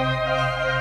Música